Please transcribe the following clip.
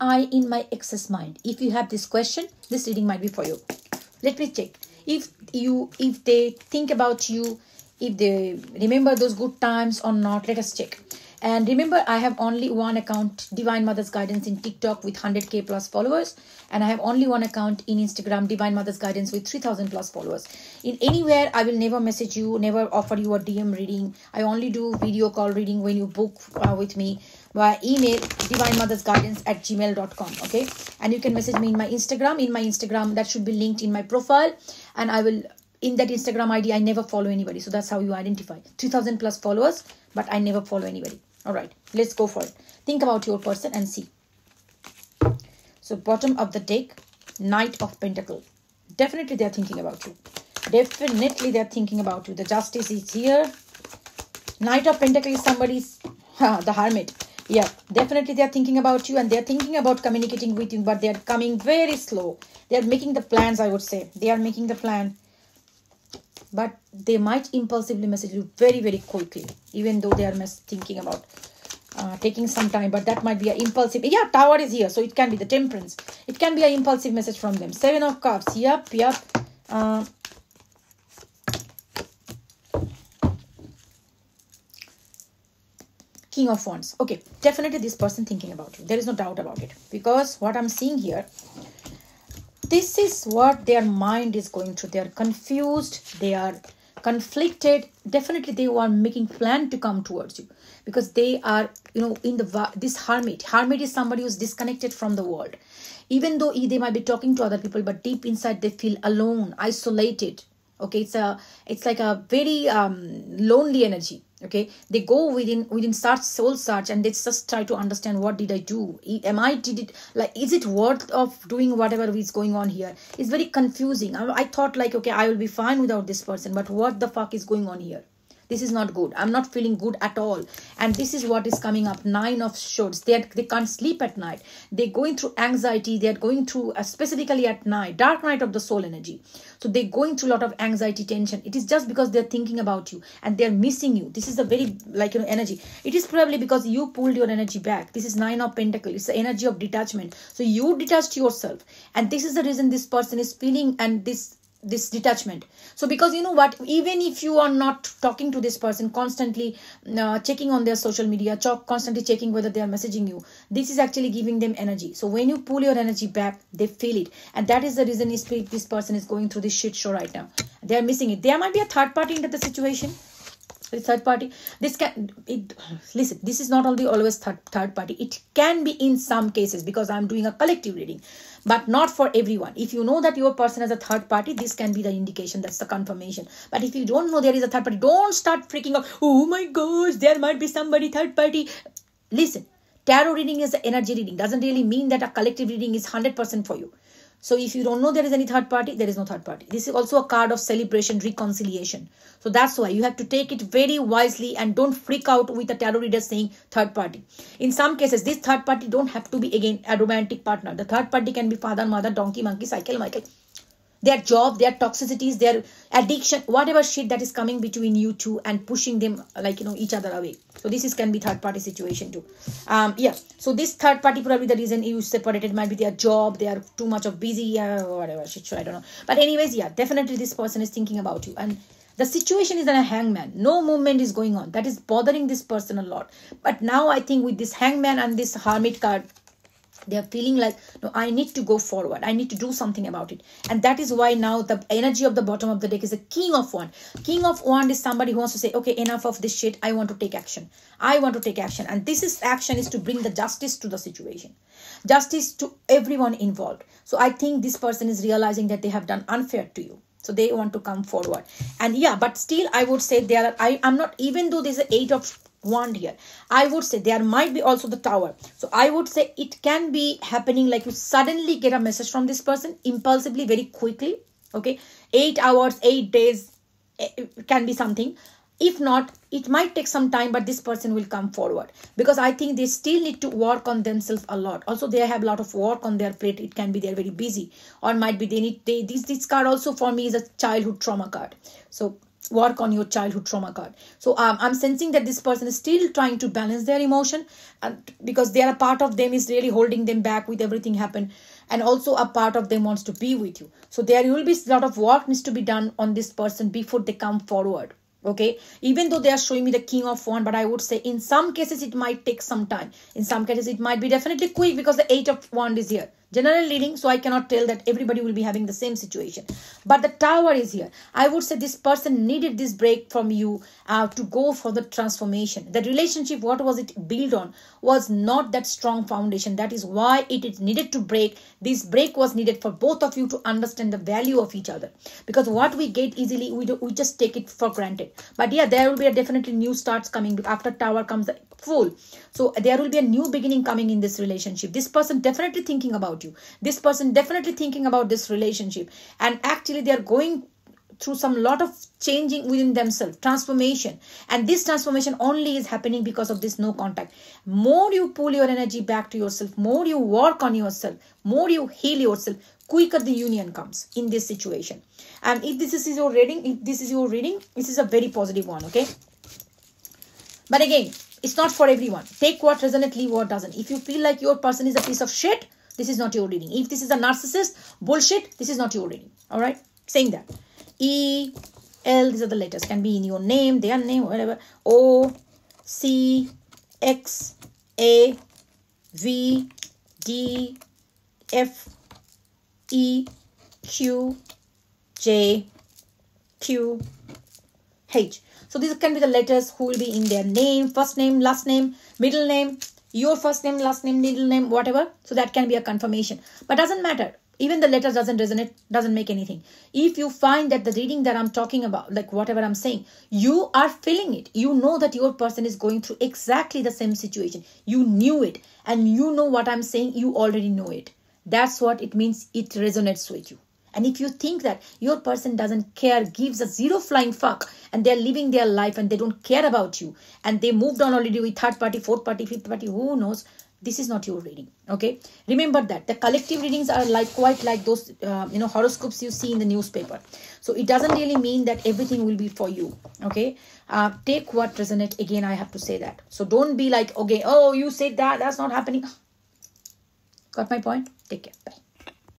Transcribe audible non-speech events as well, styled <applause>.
I in my excess mind? If you have this question, this reading might be for you. Let me check. If you if they think about you, if they remember those good times or not, let us check. And remember, I have only one account, Divine Mother's Guidance in TikTok with 100k plus followers. And I have only one account in Instagram, Divine Mother's Guidance with 3000 plus followers. In anywhere, I will never message you, never offer you a DM reading. I only do video call reading when you book uh, with me via email, Divine Mother's Guidance at gmail.com. Okay. And you can message me in my Instagram. In my Instagram, that should be linked in my profile. And I will in that Instagram ID, I never follow anybody. So that's how you identify. 3000 plus followers, but I never follow anybody all right let's go for it. Think about your person and see. So bottom of the deck knight of pentacle definitely they're thinking about you. Definitely they're thinking about you. The justice is here. Knight of pentacle is somebody's <laughs> the hermit. Yeah definitely they're thinking about you and they're thinking about communicating with you but they're coming very slow. They're making the plans i would say. They are making the plan but they might impulsively message you very very quickly even though they are thinking about uh, taking some time. But that might be an impulsive yeah tower is here so it can be the temperance. It can be an impulsive message from them. Seven of cups yep yep uh, king of wands. Okay definitely this person thinking about you. There is no doubt about it. Because what i'm seeing here this is what their mind is going through. They are confused they are conflicted. Definitely they are making plan to come towards you because they are you know in the this hermit. Hermit is somebody who's disconnected from the world. Even though they might be talking to other people but deep inside they feel alone isolated okay it's a it's like a very um lonely energy okay? They go within within search soul search and they just try to understand what did i do? Am i did it like is it worth of doing whatever is going on here? It's very confusing. I, I thought like okay i will be fine without this person but what the fuck is going on here this is not good. I'm not feeling good at all. And this is what is coming up. Nine of swords. They, are, they can't sleep at night. They're going through anxiety. They're going through uh, specifically at night dark night of the soul energy. So they're going through a lot of anxiety tension. It is just because they're thinking about you and they're missing you. This is a very like you know energy. It is probably because you pulled your energy back. This is nine of pentacles it's the energy of detachment. So you detached yourself. And this is the reason this person is feeling and this this detachment. So because you know what even if you are not talking to this person constantly uh, checking on their social media constantly checking whether they are messaging you this is actually giving them energy. So when you pull your energy back they feel it. And that is the reason this person is going through this shit show right now. They are missing it. There might be a third party into the situation third party this can it listen this is not only always third, third party it can be in some cases because i'm doing a collective reading but not for everyone. If you know that your person has a third party this can be the indication that's the confirmation. But if you don't know there is a third party don't start freaking out oh my gosh there might be somebody third party. Listen tarot reading is an energy reading doesn't really mean that a collective reading is 100% for you so if you don't know there is any third party, there is no third party. This is also a card of celebration, reconciliation. So that's why you have to take it very wisely and don't freak out with a tarot reader saying third party. In some cases, this third party don't have to be again a romantic partner. The third party can be father, mother, donkey, monkey, cycle, Michael their job their toxicities their addiction whatever shit that is coming between you two and pushing them like you know each other away. So this is can be third party situation too. Um yeah. So this third party probably the reason you separated might be their job they are too much of busy uh, whatever shit i don't know. But anyways yeah definitely this person is thinking about you. And the situation is in a hangman. No movement is going on. That is bothering this person a lot. But now i think with this hangman and this hermit card they're feeling like no i need to go forward. I need to do something about it. And that is why now the energy of the bottom of the deck is a king of wand king of wand is somebody who wants to say okay enough of this shit. I want to take action. I want to take action. And this is action is to bring the justice to the situation. Justice to everyone involved. So i think this person is realizing that they have done unfair to you. So they want to come forward. And yeah but still i would say there are i am not even though there's an eight of wand here. I would say there might be also the tower. So i would say it can be happening like you suddenly get a message from this person impulsively very quickly okay? Eight hours eight days eh, can be something. If not it might take some time but this person will come forward. Because i think they still need to work on themselves a lot. Also they have a lot of work on their plate. It can be they're very busy. Or might be they need they this this card also for me is a childhood trauma card. So work on your childhood trauma card. So um, i'm sensing that this person is still trying to balance their emotion and because they are a part of them is really holding them back with everything happen and also a part of them wants to be with you. So there will be a lot of work needs to be done on this person before they come forward okay? Even though they are showing me the king of wand but i would say in some cases it might take some time. In some cases it might be definitely quick because the eight of wand is here general reading so i cannot tell that everybody will be having the same situation. But the tower is here. I would say this person needed this break from you uh, to go for the transformation. The relationship what was it built on was not that strong foundation. That is why it is needed to break. This break was needed for both of you to understand the value of each other. Because what we get easily we do, we just take it for granted. But yeah there will be a definitely new starts coming. After tower comes the full. So there will be a new beginning coming in this relationship. This person definitely thinking about you. This person definitely thinking about this relationship. And actually they are going through some lot of changing within themselves transformation. And this transformation only is happening because of this no contact. More you pull your energy back to yourself more you work on yourself more you heal yourself quicker the union comes in this situation. And if this is your reading if this is your reading this is a very positive one okay? But again it's not for everyone. Take what resonates leave what doesn't. If you feel like your person is a piece of shit this is not your reading. If this is a narcissist bullshit this is not your reading. All right? Saying that. E l these are the letters. Can be in your name their name whatever. O c x a v d f e q j q h so these can be the letters who will be in their name, first name, last name, middle name, your first name, last name, middle name, whatever. So that can be a confirmation. But doesn't matter. Even the letters doesn't resonate, doesn't make anything. If you find that the reading that I'm talking about, like whatever I'm saying, you are feeling it. You know that your person is going through exactly the same situation. You knew it. And you know what I'm saying, you already know it. That's what it means. It resonates with you. And if you think that your person doesn't care, gives a zero flying fuck, and they're living their life and they don't care about you, and they moved on already with third party, fourth party, fifth party, who knows? This is not your reading. Okay, remember that the collective readings are like quite like those uh, you know horoscopes you see in the newspaper. So it doesn't really mean that everything will be for you. Okay, uh, take what resonates. Again, I have to say that. So don't be like, okay, oh, you said that, that's not happening. Got my point? Take care. Bye.